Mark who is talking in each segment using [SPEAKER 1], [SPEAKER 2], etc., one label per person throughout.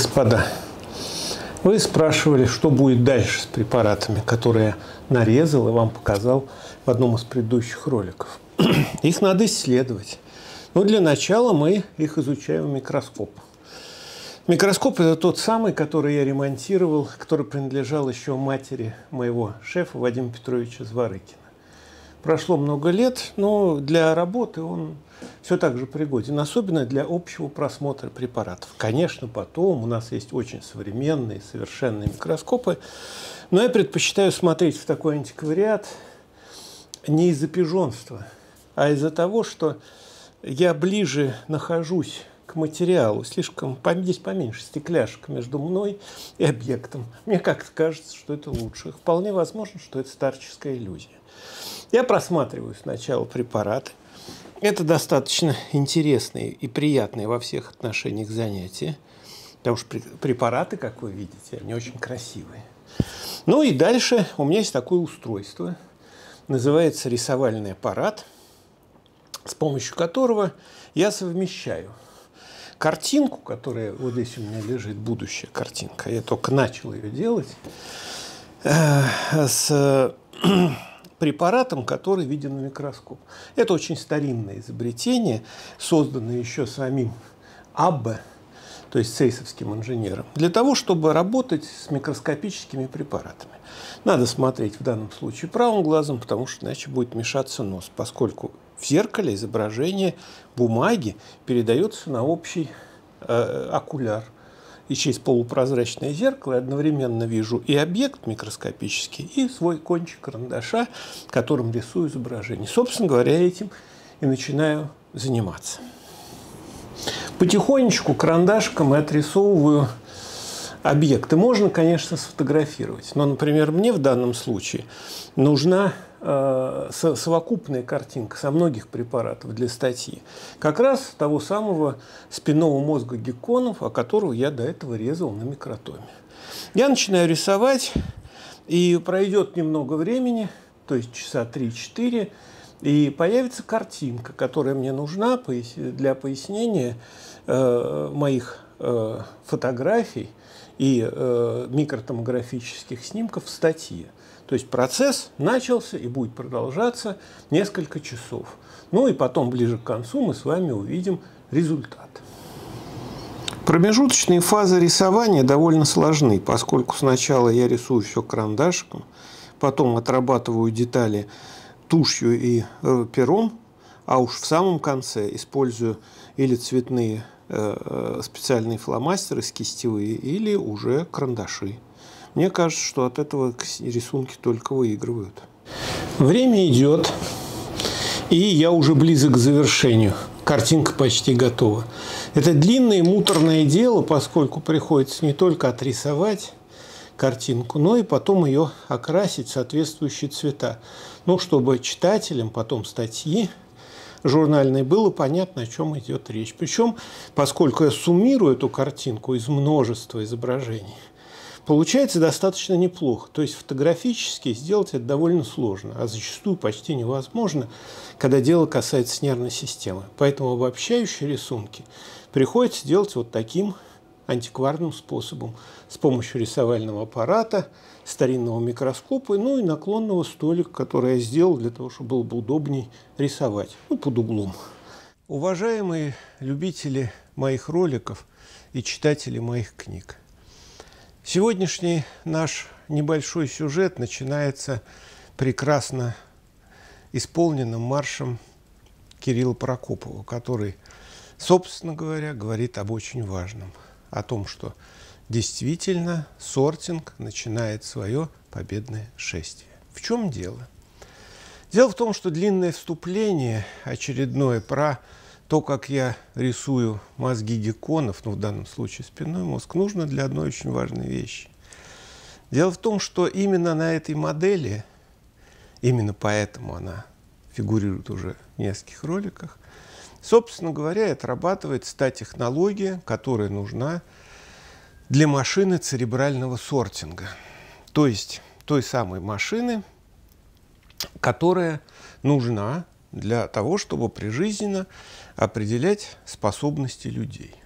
[SPEAKER 1] господа, вы спрашивали, что будет дальше с препаратами, которые я нарезал и вам показал в одном из предыдущих роликов. Их надо исследовать. Но для начала мы их изучаем в микроскоп. Микроскоп – это тот самый, который я ремонтировал, который принадлежал еще матери моего шефа Вадима Петровича Зворыкина. Прошло много лет, но для работы он все так же пригоден, особенно для общего просмотра препаратов. Конечно, потом у нас есть очень современные, совершенные микроскопы, но я предпочитаю смотреть в такой антиквариат не из-за пижонства, а из-за того, что я ближе нахожусь к материалу, слишком здесь поменьше стекляшек между мной и объектом. Мне как-то кажется, что это лучше. Вполне возможно, что это старческая иллюзия. Я просматриваю сначала препараты. Это достаточно интересные и приятные во всех отношениях занятия, потому что препараты, как вы видите, они очень красивые. Ну и дальше у меня есть такое устройство, называется рисовальный аппарат, с помощью которого я совмещаю картинку, которая вот здесь у меня лежит, будущая картинка, я только начал ее делать, э, с препаратом, который виден в микроскоп. Это очень старинное изобретение, созданное еще самим Аббе, то есть сейсовским инженером, для того, чтобы работать с микроскопическими препаратами. Надо смотреть в данном случае правым глазом, потому что иначе будет мешаться нос, поскольку в зеркале изображение бумаги передается на общий э, окуляр – и через полупрозрачное зеркало я одновременно вижу и объект микроскопический, и свой кончик карандаша, которым рисую изображение. Собственно говоря, этим и начинаю заниматься. Потихонечку карандашком я отрисовываю объекты. Можно, конечно, сфотографировать, но, например, мне в данном случае нужна э, совокупная картинка со многих препаратов для статьи. Как раз того самого спинного мозга гекконов, о котором я до этого резал на микротоме. Я начинаю рисовать, и пройдет немного времени, то есть часа 3-4, и появится картинка, которая мне нужна для пояснения э, моих э, фотографий и э, микротомографических снимков в статье. То есть процесс начался и будет продолжаться несколько часов. Ну и потом, ближе к концу, мы с вами увидим результат. Промежуточные фазы рисования довольно сложны, поскольку сначала я рисую все карандашиком, потом отрабатываю детали тушью и пером, а уж в самом конце использую или цветные специальные фломастеры с кистевые, или уже карандаши. Мне кажется, что от этого рисунки только выигрывают. Время идет, и я уже близок к завершению. Картинка почти готова. Это длинное муторное дело, поскольку приходится не только отрисовать картинку, но и потом ее окрасить в соответствующие цвета. Ну, чтобы читателям потом статьи журнальной было понятно, о чем идет речь. Причем, поскольку я суммирую эту картинку из множества изображений, Получается достаточно неплохо. То есть фотографически сделать это довольно сложно, а зачастую почти невозможно, когда дело касается нервной системы. Поэтому обобщающие рисунки приходится делать вот таким антикварным способом. С помощью рисовального аппарата, старинного микроскопа, ну и наклонного столика, который я сделал для того, чтобы было бы удобнее рисовать, ну, под углом. Уважаемые любители моих роликов и читатели моих книг, Сегодняшний наш небольшой сюжет начинается прекрасно исполненным маршем Кирилла Прокопова, который, собственно говоря, говорит об очень важном, о том, что действительно сортинг начинает свое победное шествие. В чем дело? Дело в том, что длинное вступление очередное про то, как я рисую мозги гекконов, ну в данном случае спинной мозг, нужно для одной очень важной вещи. Дело в том, что именно на этой модели, именно поэтому она фигурирует уже в нескольких роликах, собственно говоря, отрабатывается та технология, которая нужна для машины церебрального сортинга. То есть той самой машины, которая нужна для того, чтобы прижизненно определять способности людей.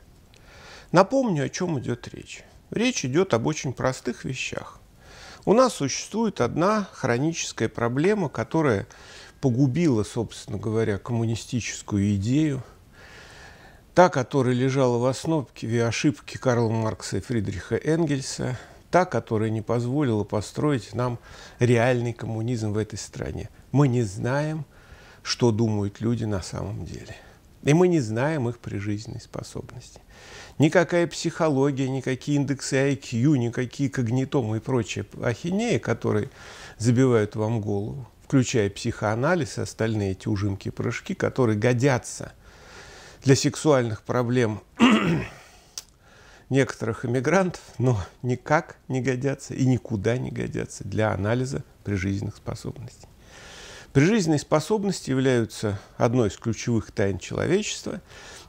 [SPEAKER 1] Напомню, о чем идет речь. Речь идет об очень простых вещах. У нас существует одна хроническая проблема, которая погубила, собственно говоря, коммунистическую идею, та, которая лежала в основе ошибки Карла Маркса и Фридриха Энгельса, та, которая не позволила построить нам реальный коммунизм в этой стране. Мы не знаем, что думают люди на самом деле. И мы не знаем их прижизненной способности. Никакая психология, никакие индексы IQ, никакие когнитомы и прочие ахинеи, которые забивают вам голову, включая психоанализ и остальные эти ужимки и порошки, которые годятся для сексуальных проблем некоторых иммигрантов, но никак не годятся и никуда не годятся для анализа прижизненных способностей. Прижизненные способности являются одной из ключевых тайн человечества.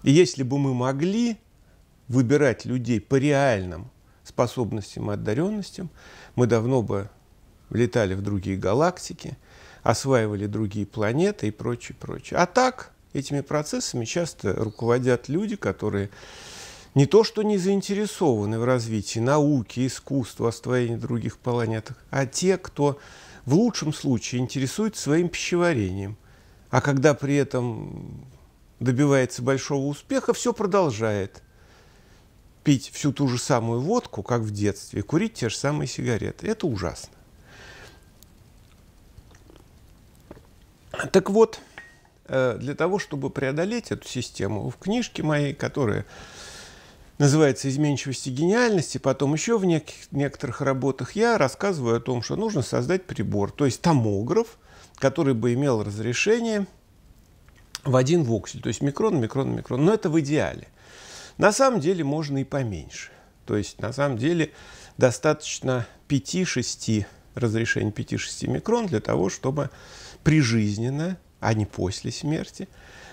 [SPEAKER 1] И если бы мы могли выбирать людей по реальным способностям и одаренностям, мы давно бы летали в другие галактики, осваивали другие планеты и прочее, прочее. А так этими процессами часто руководят люди, которые не то что не заинтересованы в развитии науки, искусства, освоении других планет, а те, кто в лучшем случае интересуется своим пищеварением, а когда при этом добивается большого успеха, все продолжает пить всю ту же самую водку, как в детстве, курить те же самые сигареты. Это ужасно. Так вот, э, для того, чтобы преодолеть эту систему, в книжке моей, которая называется «Изменчивость и гениальность», и потом еще в нек- некоторых работах я рассказываю о том, что нужно создать прибор, то есть томограф, который бы имел разрешение в один воксель, то есть микрон, микрон, микрон. Но это в идеале. На самом деле можно и поменьше. То есть на самом деле достаточно 5-6 разрешений 5-6 микрон для того, чтобы прижизненно, а не после смерти,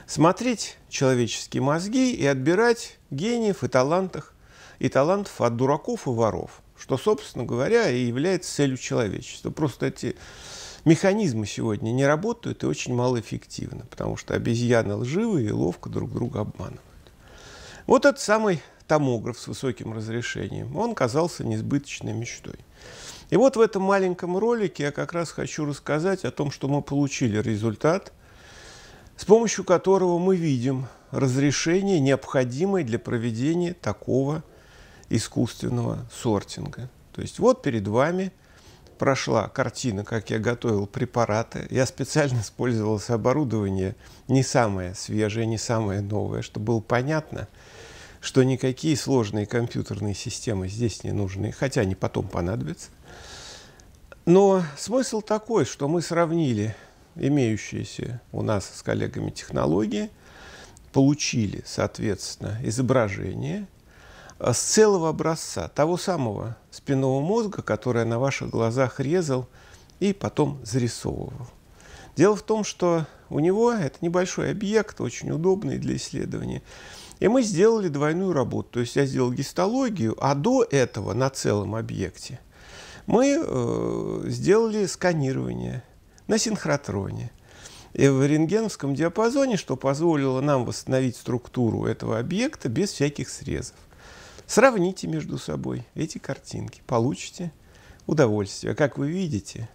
[SPEAKER 1] смотреть человеческие мозги и отбирать гениев и талантов, и талантов от дураков и воров, что, собственно говоря, и является целью человечества. Просто эти механизмы сегодня не работают и очень малоэффективны, потому что обезьяны лживые и ловко друг друга обманывают. Вот этот самый томограф с высоким разрешением, он казался несбыточной мечтой. И вот в этом маленьком ролике я как раз хочу рассказать о том, что мы получили результат, с помощью которого мы видим разрешение, необходимое для проведения такого искусственного сортинга. То есть вот перед вами прошла картина, как я готовил препараты. Я специально использовал оборудование не самое свежее, не самое новое, чтобы было понятно – что никакие сложные компьютерные системы здесь не нужны, хотя они потом понадобятся. Но смысл такой, что мы сравнили имеющиеся у нас с коллегами технологии, получили, соответственно, изображение с целого образца того самого спинного мозга, который на ваших глазах резал и потом зарисовывал. Дело в том, что у него это небольшой объект, очень удобный для исследования. И мы сделали двойную работу. То есть я сделал гистологию, а до этого на целом объекте мы э, сделали сканирование на синхротроне. И в рентгеновском диапазоне, что позволило нам восстановить структуру этого объекта без всяких срезов. Сравните между собой эти картинки, получите удовольствие. Как вы видите,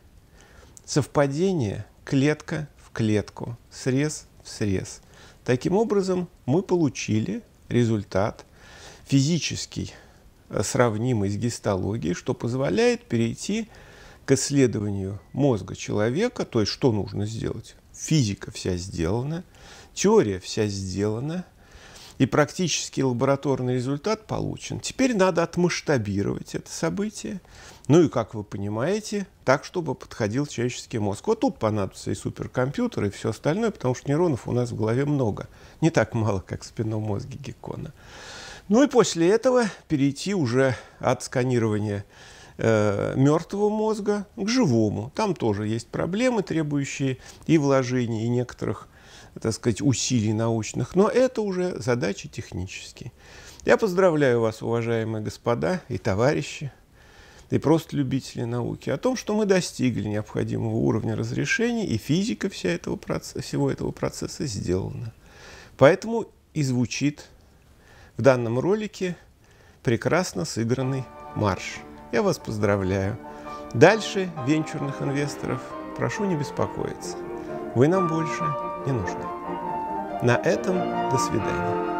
[SPEAKER 1] совпадение клетка в клетку, срез в срез – Таким образом, мы получили результат физический, э, сравнимый с гистологией, что позволяет перейти к исследованию мозга человека, то есть что нужно сделать. Физика вся сделана, теория вся сделана, и практический лабораторный результат получен. Теперь надо отмасштабировать это событие ну и, как вы понимаете, так, чтобы подходил человеческий мозг. Вот тут понадобится и суперкомпьютер, и все остальное, потому что нейронов у нас в голове много. Не так мало, как в спинном мозге Геккона. Ну и после этого перейти уже от сканирования э, мертвого мозга к живому. Там тоже есть проблемы, требующие и вложений, и некоторых, так сказать, усилий научных. Но это уже задачи технические. Я поздравляю вас, уважаемые господа и товарищи, и просто любители науки, о том, что мы достигли необходимого уровня разрешения, и физика вся этого процесса, всего этого процесса сделана. Поэтому и звучит в данном ролике прекрасно сыгранный марш. Я вас поздравляю. Дальше венчурных инвесторов прошу не беспокоиться. Вы нам больше не нужны. На этом до свидания.